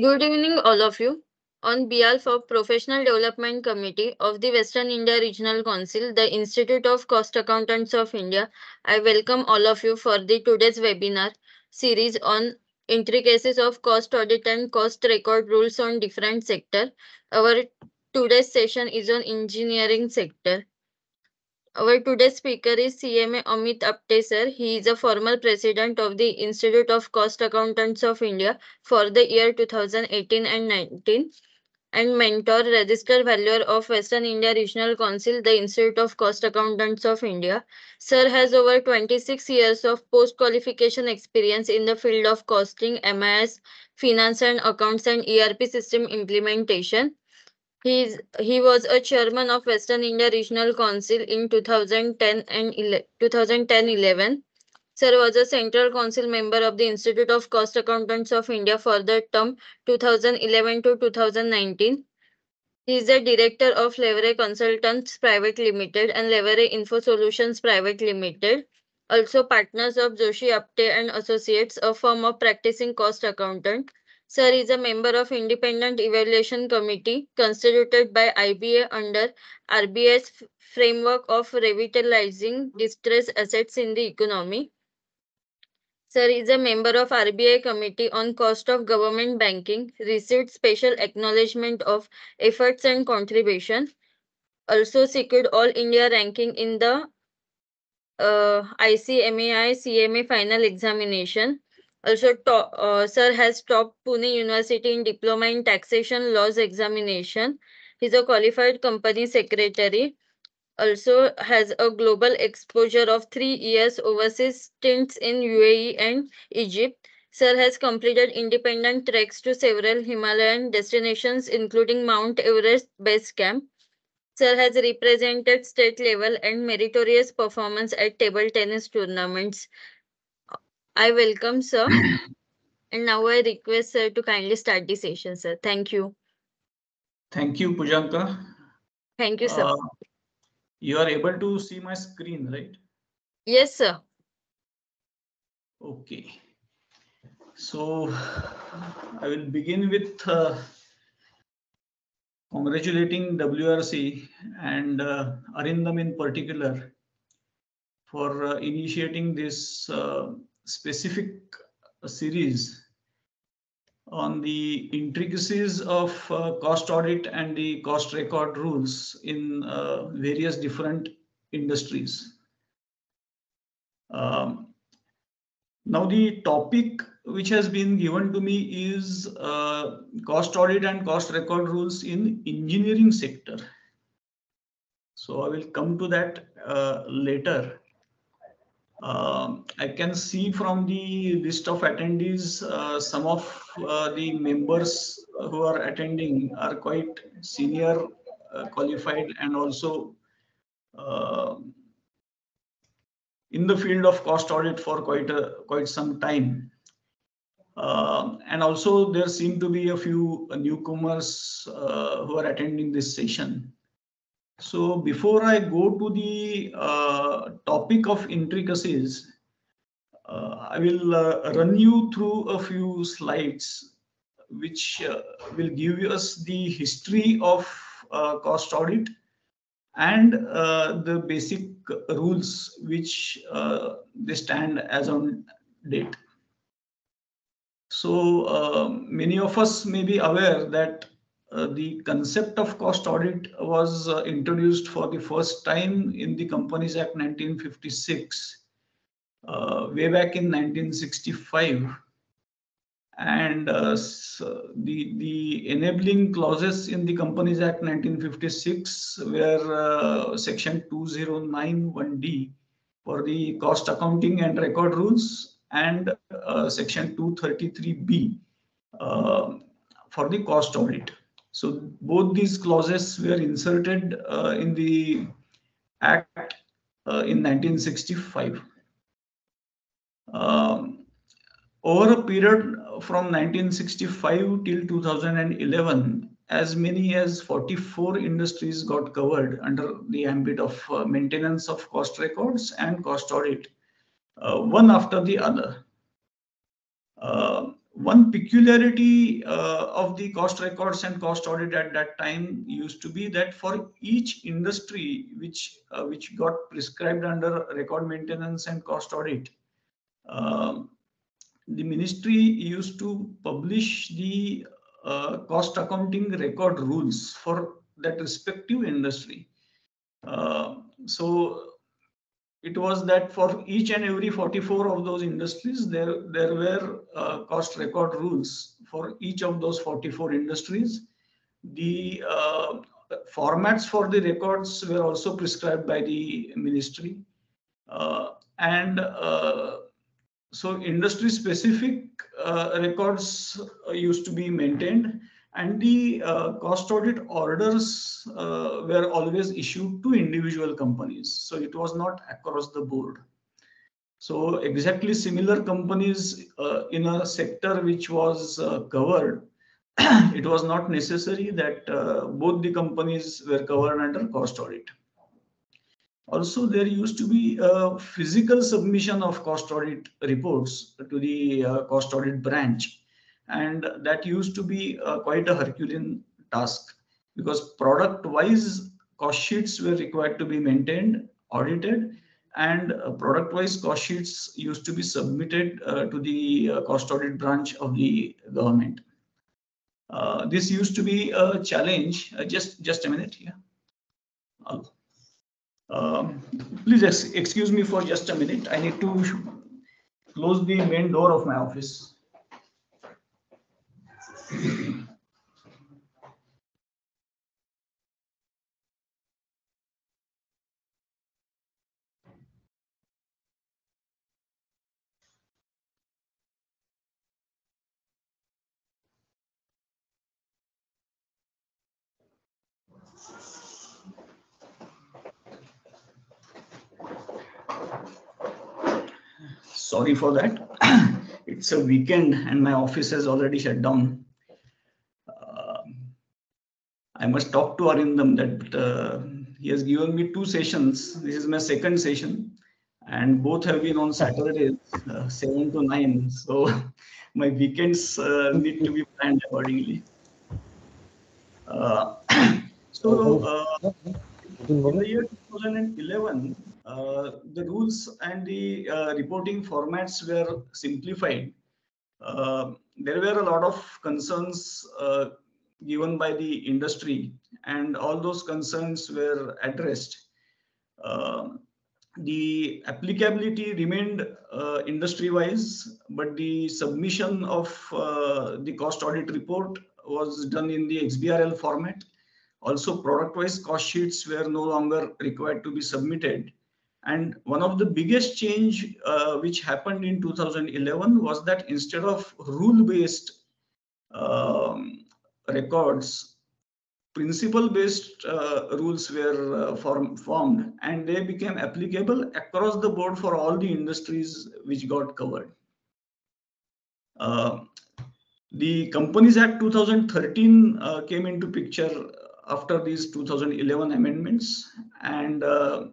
Good evening, all of you. On behalf of Professional Development Committee of the Western India Regional Council, the Institute of Cost Accountants of India, I welcome all of you for the today's webinar series on intricacies of cost audit and cost record rules on different sector. Our today's session is on engineering sector. Our today's speaker is CMA Amit Apte sir. He is a former president of the Institute of Cost Accountants of India for the year 2018 and 19 and mentor registered valuer of Western India Regional Council, the Institute of Cost Accountants of India. Sir has over 26 years of post-qualification experience in the field of costing, MIS, finance and accounts and ERP system implementation. He's, he was a chairman of Western India Regional Council in 2010 and 2010-11. Sir was a central council member of the Institute of Cost Accountants of India for the term 2011 to 2019. He is the director of Levere Consultants Private Limited and Levere Info Solutions Private Limited. Also partners of Joshi Apte and Associates, a firm of practicing cost accountant. Sir is a member of Independent Evaluation Committee constituted by IBA under RBI's framework of revitalizing distressed assets in the economy. Sir is a member of RBI Committee on Cost of Government Banking, received special acknowledgement of efforts and contribution. Also secured All India ranking in the uh, ICMAI CMA final examination also, uh, sir has topped Pune University in Diploma in Taxation Laws examination. He's a qualified company secretary. Also has a global exposure of three years overseas stints in UAE and Egypt. Sir has completed independent treks to several Himalayan destinations, including Mount Everest Base Camp. Sir has represented state level and meritorious performance at table tennis tournaments. I welcome, sir. and now I request sir to kindly start the session, sir. Thank you. Thank you, Pujanka. Thank you, sir. Uh, you are able to see my screen, right? Yes, sir. Okay. So I will begin with uh, congratulating WRC and uh, Arindam in particular for uh, initiating this uh, specific series on the intricacies of uh, cost audit and the cost record rules in uh, various different industries. Um, now the topic which has been given to me is uh, cost audit and cost record rules in engineering sector. So I will come to that uh, later. Uh, I can see from the list of attendees, uh, some of uh, the members who are attending are quite senior, uh, qualified, and also uh, in the field of cost audit for quite a quite some time. Uh, and also there seem to be a few newcomers who are attending this session. So before I go to the uh, topic of intricacies, uh, I will uh, run you through a few slides which uh, will give us the history of uh, cost audit and uh, the basic rules which they stand as on date. So many of us may be aware that uh, the concept of cost audit was uh, introduced for the first time in the Companies Act 1956, uh, way back in 1965. And uh, the, the enabling clauses in the Companies Act 1956 were uh, section 2091D for the cost accounting and record rules and section 233B for the cost audit. So both these clauses were inserted uh, in the Act uh, in 1965. Um, over a period from 1965 till 2011, as many as 44 industries got covered under the ambit of uh, maintenance of cost records and cost audit, uh, one after the other. One peculiarity uh, of the cost records and cost audit at that time used to be that for each industry which uh, which got prescribed under record maintenance and cost audit, uh, the ministry used to publish the uh, cost accounting record rules for that respective industry. Uh, so it was that for each and every 44 of those industries, there, there were uh, cost record rules for each of those 44 industries. The uh, formats for the records were also prescribed by the ministry. Uh, and uh, so industry specific uh, records used to be maintained and the uh, cost audit orders uh, were always issued to individual companies. So it was not across the board. So exactly similar companies uh, in a sector which was uh, covered, it was not necessary that uh, both the companies were covered under cost audit. Also, there used to be a physical submission of cost audit reports to the uh, cost audit branch and that used to be uh, quite a Herculean task because product wise cost sheets were required to be maintained, audited, and uh, product wise cost sheets used to be submitted uh, to the uh, cost audit branch of the government. Uh, this used to be a challenge. Uh, just, just a minute here. Um, please ex excuse me for just a minute. I need to close the main door of my office. Sorry for that. it's a weekend and my office has already shut down. I must talk to Arindam that uh, he has given me two sessions. This is my second session, and both have been on Saturdays, uh, seven to nine. So my weekends uh, need to be planned accordingly. Uh, so uh, in the year 2011, uh, the rules and the reporting formats were simplified. there were a lot of concerns given by the industry and all those concerns were addressed. Uh, the applicability remained uh, industry wise, but the submission of uh, the cost audit report was done in the XBRL format. Also product wise cost sheets were no longer required to be submitted. And one of the biggest change uh, which happened in 2011 was that instead of rule based um, records, principle-based uh, rules were uh, form, formed and they became applicable across the board for all the industries which got covered. Uh, the Companies Act 2013 uh, came into picture after these 2011 amendments and uh,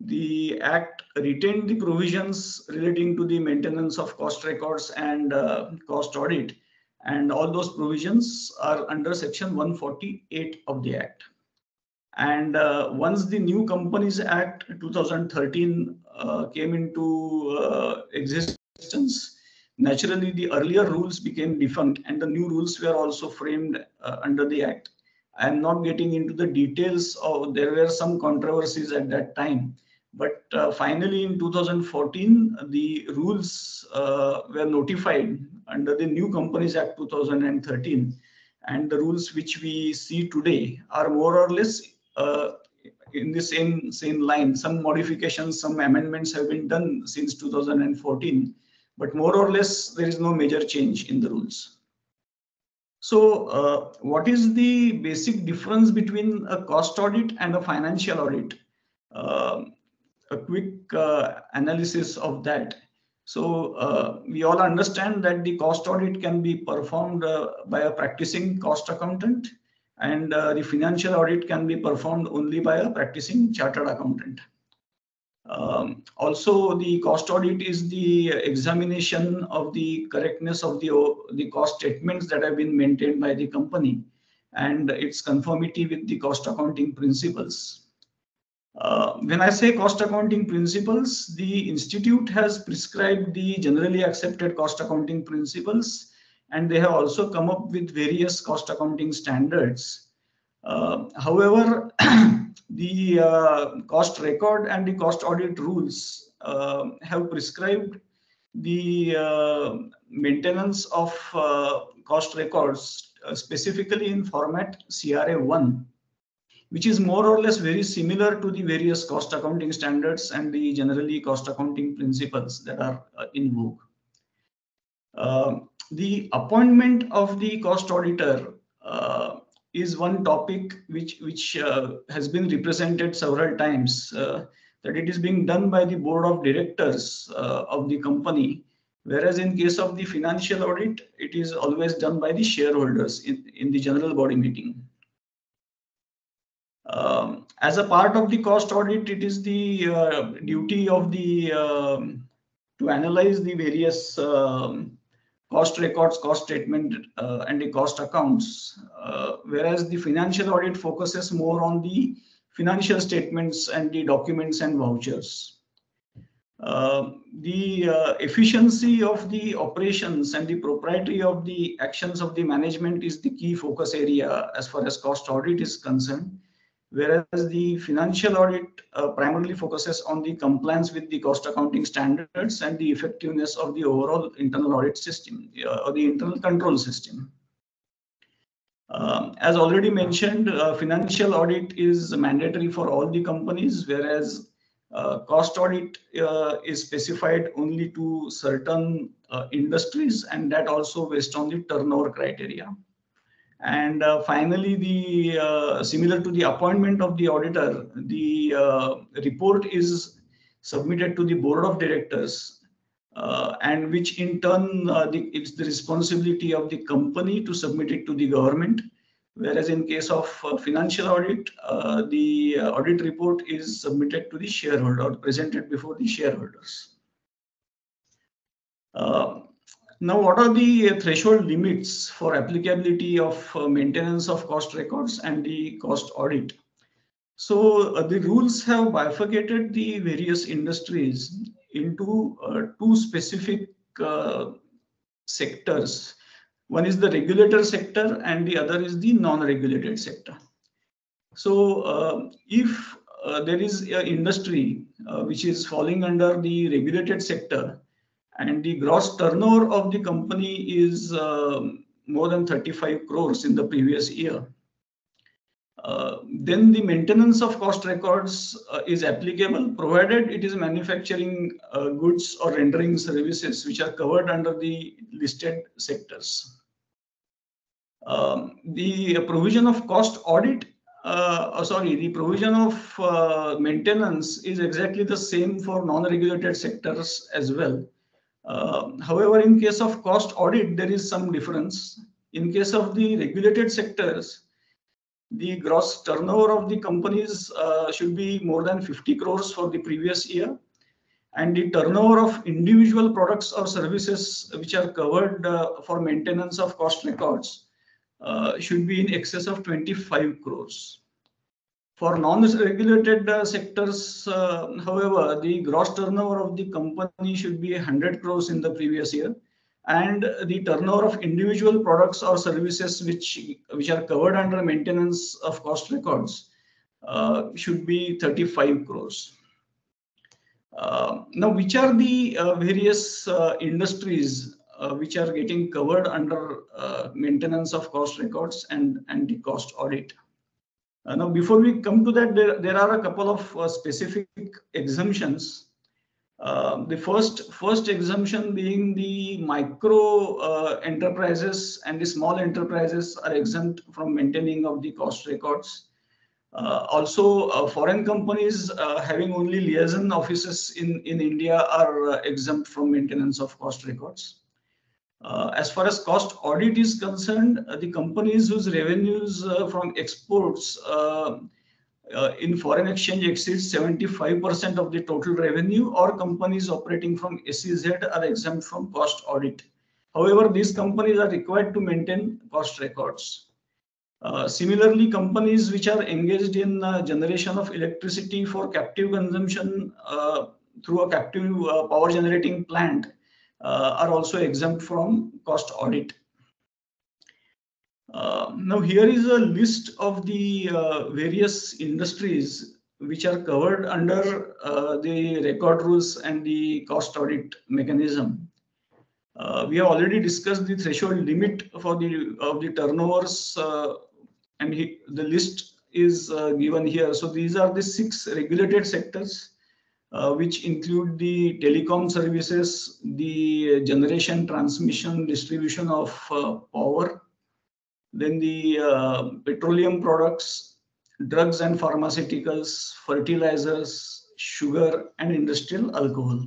the act retained the provisions relating to the maintenance of cost records and uh, cost audit. And all those provisions are under section 148 of the act. And uh, once the new companies act 2013 uh, came into uh, existence naturally the earlier rules became defunct and the new rules were also framed uh, under the act i am not getting into the details of there were some controversies at that time but uh, finally, in 2014, the rules uh, were notified under the New Companies Act 2013. And the rules which we see today are more or less uh, in the same, same line. Some modifications, some amendments have been done since 2014. But more or less, there is no major change in the rules. So uh, what is the basic difference between a cost audit and a financial audit? Uh, a quick uh, analysis of that. So uh, we all understand that the cost audit can be performed uh, by a practicing cost accountant and uh, the financial audit can be performed only by a practicing chartered accountant. Um, also, the cost audit is the examination of the correctness of the, the cost statements that have been maintained by the company and its conformity with the cost accounting principles. Uh, when I say cost accounting principles, the institute has prescribed the generally accepted cost accounting principles, and they have also come up with various cost accounting standards. Uh, however, the uh, cost record and the cost audit rules uh, have prescribed the uh, maintenance of uh, cost records specifically in format CRA1 which is more or less very similar to the various cost accounting standards and the generally cost accounting principles that are uh, in vogue. Uh, the appointment of the cost auditor uh, is one topic which which uh, has been represented several times uh, that it is being done by the board of directors uh, of the company. Whereas in case of the financial audit it is always done by the shareholders in, in the general body meeting. Um, as a part of the cost audit, it is the uh, duty of the um, to analyze the various um, cost records, cost statement, uh, and the cost accounts. Uh, whereas the financial audit focuses more on the financial statements and the documents and vouchers. Uh, the uh, efficiency of the operations and the propriety of the actions of the management is the key focus area as far as cost audit is concerned whereas the financial audit uh, primarily focuses on the compliance with the cost accounting standards and the effectiveness of the overall internal audit system uh, or the internal control system. Um, as already mentioned, uh, financial audit is mandatory for all the companies, whereas uh, cost audit uh, is specified only to certain uh, industries and that also based on the turnover criteria. And uh, finally, the uh, similar to the appointment of the auditor, the uh, report is submitted to the board of directors, uh, and which in turn uh, the, it's the responsibility of the company to submit it to the government. Whereas in case of uh, financial audit, the audit report is submitted to the shareholder, or presented before the shareholders. Now, what are the threshold limits for applicability of uh, maintenance of cost records and the cost audit? So uh, the rules have bifurcated the various industries into uh, two specific uh, sectors. One is the regulator sector and the other is the non-regulated sector. So uh, if uh, there is an industry which is falling under the regulated sector, and the gross turnover of the company is uh, more than 35 crores in the previous year. Uh, then the maintenance of cost records uh, is applicable provided it is manufacturing uh, goods or rendering services which are covered under the listed sectors. Um, the provision of cost audit, uh, oh, sorry, the provision of uh, maintenance is exactly the same for non-regulated sectors as well. Uh, however, in case of cost audit, there is some difference. In case of the regulated sectors, the gross turnover of the companies uh, should be more than 50 crores for the previous year. And the turnover of individual products or services which are covered uh, for maintenance of cost records uh, should be in excess of 25 crores. For non-regulated uh, sectors, uh, however, the gross turnover of the company should be 100 crores in the previous year, and the turnover of individual products or services which which are covered under maintenance of cost records uh, should be 35 crores. Uh, now, which are the uh, various uh, industries which are getting covered under maintenance of cost records and, and the cost audit? Uh, now, before we come to that, there, there are a couple of uh, specific exemptions. Uh, the first first exemption being the micro uh, enterprises and the small enterprises are exempt from maintaining of the cost records. Uh, also, uh, foreign companies having only liaison offices in, in India are exempt from maintenance of cost records. Uh, as far as cost audit is concerned, uh, the companies whose revenues uh, from exports uh, uh, in foreign exchange exceeds 75% of the total revenue or companies operating from SEZ are exempt from cost audit. However, these companies are required to maintain cost records. Uh, similarly, companies which are engaged in generation of electricity for captive consumption through a captive power generating plant uh, are also exempt from cost audit. Uh, now here is a list of the uh, various industries which are covered under uh, the record rules and the cost audit mechanism. Uh, we have already discussed the threshold limit for the of the turnovers uh, and he, the list is given here. So these are the six regulated sectors which include the telecom services, the generation, transmission, distribution of power, then the uh, petroleum products, drugs and pharmaceuticals, fertilizers, sugar, and industrial alcohol.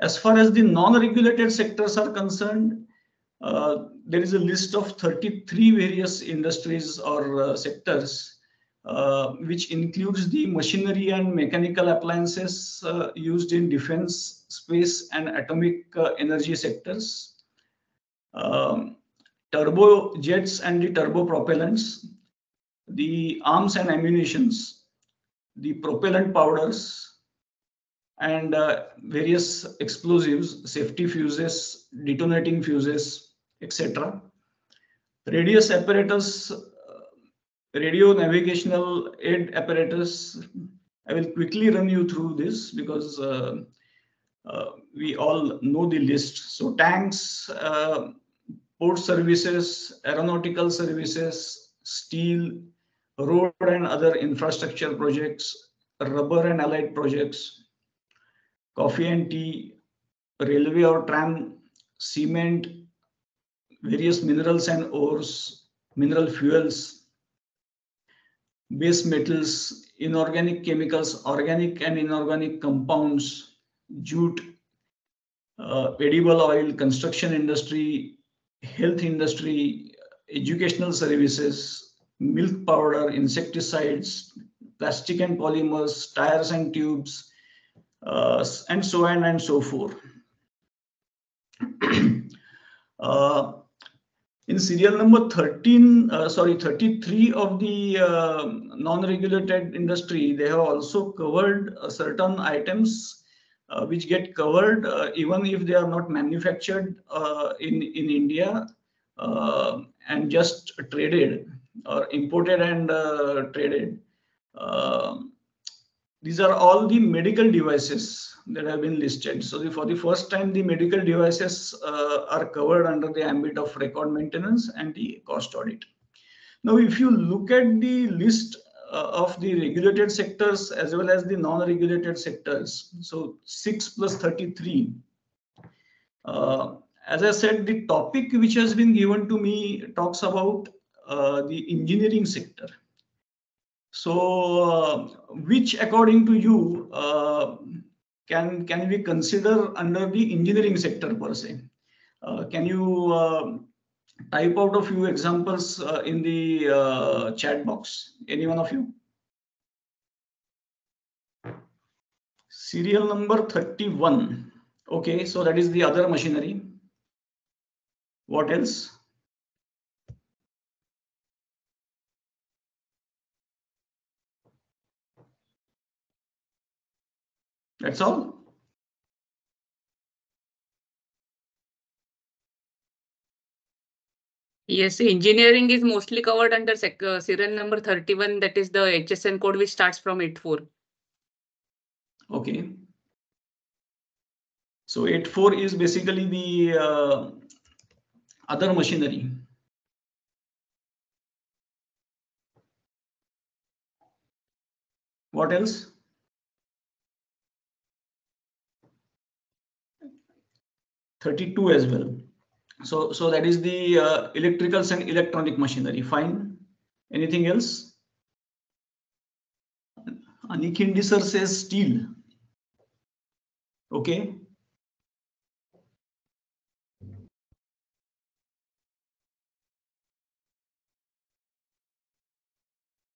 As far as the non-regulated sectors are concerned, uh, there is a list of 33 various industries or uh, sectors, uh, which includes the machinery and mechanical appliances uh, used in defense, space, and atomic uh, energy sectors. Um, turbojets and the turbopropellants, the arms and ammunitions, the propellant powders, and uh, various explosives, safety fuses, detonating fuses, etc. Radar apparatus, uh, radio navigational aid apparatus. I will quickly run you through this because uh, uh we all know the list. So tanks, uh, port services, aeronautical services, steel, road and other infrastructure projects, rubber and allied projects, coffee and tea, railway or tram, cement, various minerals and ores, mineral fuels, base metals, inorganic chemicals, organic and inorganic compounds, jute, uh, edible oil, construction industry, health industry, educational services, milk powder, insecticides, plastic and polymers, tires and tubes, uh, and so on and so forth. uh, in serial number 13, uh, sorry, 33 of the uh, non-regulated industry, they have also covered uh, certain items uh, which get covered uh, even if they are not manufactured uh, in, in India and just traded or imported and traded. These are all the medical devices that have been listed. So the, for the first time, the medical devices uh, are covered under the ambit of record maintenance and the cost audit. Now, if you look at the list uh, of the regulated sectors as well as the non-regulated sectors. So 6 plus 33. Uh, as I said, the topic which has been given to me talks about uh, the engineering sector. So, uh, which according to you uh, can can we consider under the engineering sector per se? Uh, can you type out a few examples uh, in the uh, chat box. Any one of you? Serial number 31. Okay, so that is the other machinery. What else? That's all. Yes, engineering is mostly covered under uh, serial number 31, that is the HSN code which starts from 84. Okay. So 84 is basically the uh, other machinery. What else? Thirty-two as well. So, so that is the uh, electricals and electronic machinery. Fine. Anything else? Anik sir says steel. Okay.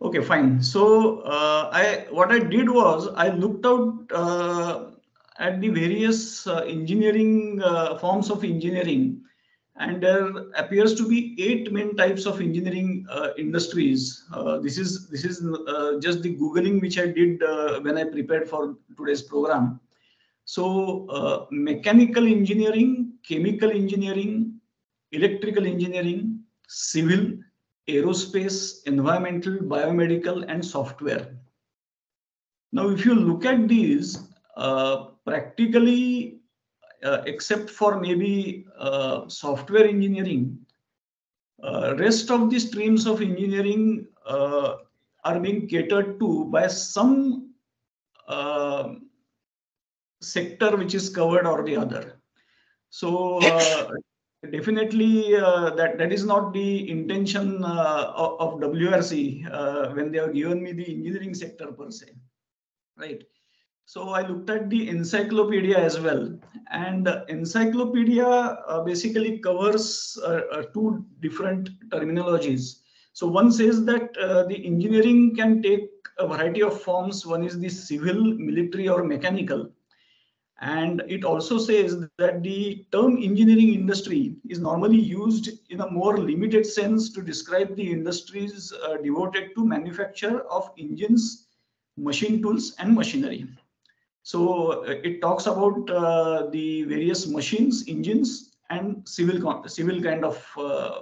Okay, fine. So uh, I what I did was I looked out uh, at the various uh, engineering uh, forms of engineering, and there appears to be eight main types of engineering uh, industries. Uh, this is this is just the googling which I did when I prepared for today's program. So mechanical engineering, chemical engineering, electrical engineering, civil, aerospace, environmental, biomedical, and software. Now, if you look at these, uh, practically, uh, except for maybe uh, software engineering, uh, rest of the streams of engineering are being catered to by some sector which is covered or the other. So definitely uh, that that is not the intention uh, of, of, WRC uh, when they have given me the engineering sector per se, right? So I looked at the encyclopedia as well, and encyclopedia uh, basically covers uh, uh, two different terminologies. So one says that the engineering can take a variety of forms. One is the civil, military, or mechanical and it also says that the term engineering industry is normally used in a more limited sense to describe the industries devoted to manufacture of engines, machine tools, and machinery. So uh, it talks about uh, the various machines, engines, and civil, civil kind of uh,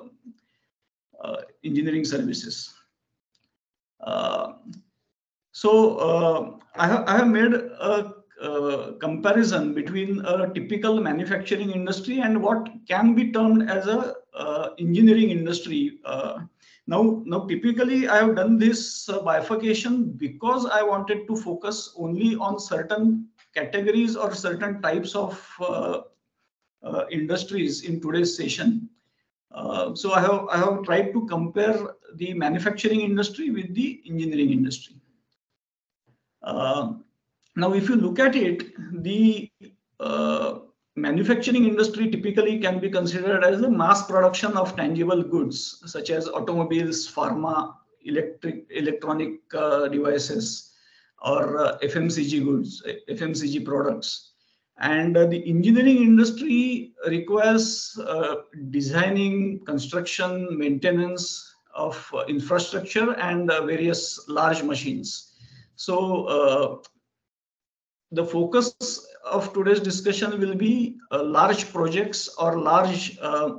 uh, engineering services. Uh, so I, ha I have made a uh, comparison between a typical manufacturing industry and what can be termed as a uh, engineering industry. Uh, now, now, typically, I have done this uh, bifurcation because I wanted to focus only on certain categories or certain types of uh, industries in today's session. so I have I have tried to compare the manufacturing industry with the engineering industry. Uh, now, if you look at it, the uh, manufacturing industry typically can be considered as the mass production of tangible goods, such as automobiles, pharma, electric, electronic uh, devices, or uh, FMCG goods, FMCG products. And uh, the engineering industry requires uh, designing, construction, maintenance of uh, infrastructure and various large machines. So the focus of today's discussion will be uh, large projects or large uh,